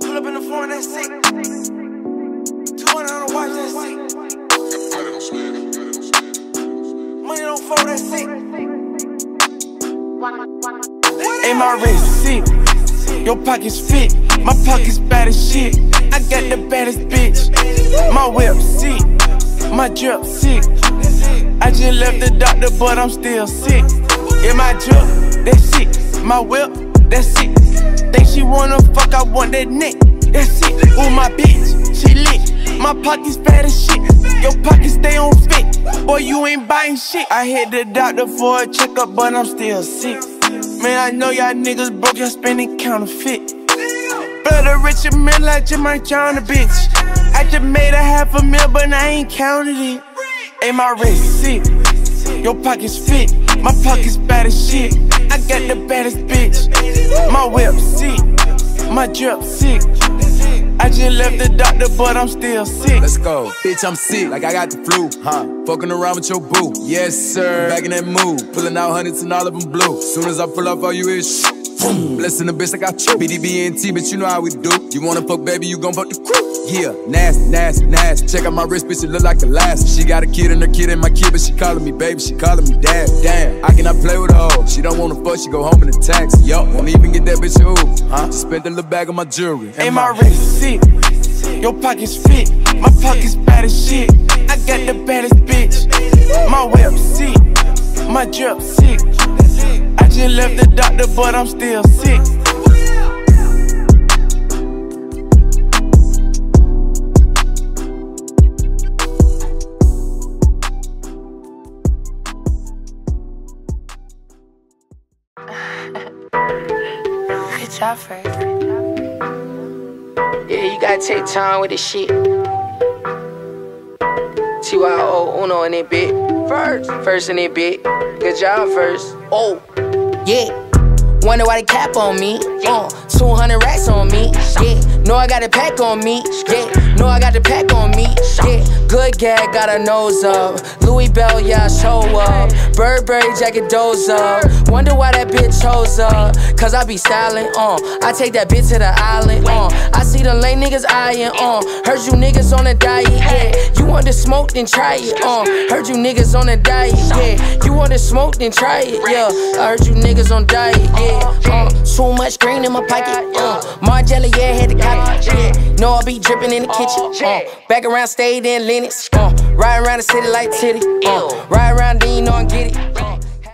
Pull up in the foreign, that's sick. 200 on the watch, that's sick. Money don't fall, that's sick. Ain't my wrist sick. Your pockets fit. My pockets bad as shit. I got the baddest bitch. My whip sick. My drip sick. I just left the doctor, but I'm still sick. In my drip, that's sick. My whip, that's sick. Think she wanna fuck, I want that neck. That's it. Ooh, my bitch, she lit. My pockets fat as shit. Your pockets stay on fit. Boy, you ain't buying shit. I hit the doctor for a checkup, but I'm still sick. Man, I know y'all niggas broke, y'all spending counterfeit. Rich mill, I just might drown a bitch. I just made a half a mil, but I ain't counted it. Ain't my wrist sick. Your pockets fit. My pockets bad as shit. I got the baddest bitch. My whip sick. My drip sick. I just left the doctor, but I'm still sick. Let's go. Bitch, I'm sick, like I got the flu, huh? Fucking around with your boo. Yes, sir. Back in that mood. Pulling out hundreds and all of them blue. Soon as I pull up, all you is. Blessing the bitch like I chew. BDBNT, but you know how we do. You wanna fuck, baby, you gon' fuck the crew. Yeah, nasty, nasty, nasty. Check out my wrist, bitch, it look like the last. She got a kid and her kid and my kid, but she calling me baby, she calling me dad. Damn, I cannot play with her. She don't wanna fuck, she go home in a taxi. Yo, won't even get that bitch ooh, huh? Spent a little bag on my jewelry. Ain't my wrist sick. Your pockets fit. My pockets bad as shit. I got the baddest bitch. My whip sick. My drip sick. I just left the doctor, but I'm still sick. Good job. Yeah, you gotta take time with this shit. TYO Uno in it bit. First. First in it bit. Good job first. Oh. Yeah. Wonder why they cap on me. Uh, 200 racks on me. Yeah. Know I got a pack on me. Yeah. Know I got the pack on me. Yeah. Good gag, got a nose up. Louis Bell, yeah, show up. Burberry jacket, doze up. Wonder why that bitch chose up. Cause I be styling, uh. I take that bitch to the island, uh. I see the lame niggas eyeing, uh. Heard you niggas on a diet, yeah. You want to smoke, then try it, uh. Heard you niggas on a diet, yeah. You want to smoke, then try it, yeah. I heard you niggas on diet, yeah. Uh, too much green in my pocket, uh. Margiela, yeah, had to copy, yeah. Know I be dripping in the kitchen, uh. Back around, stayed in Linux, uh. Ride around the city like titty, uh. Ride around, then you know I get it.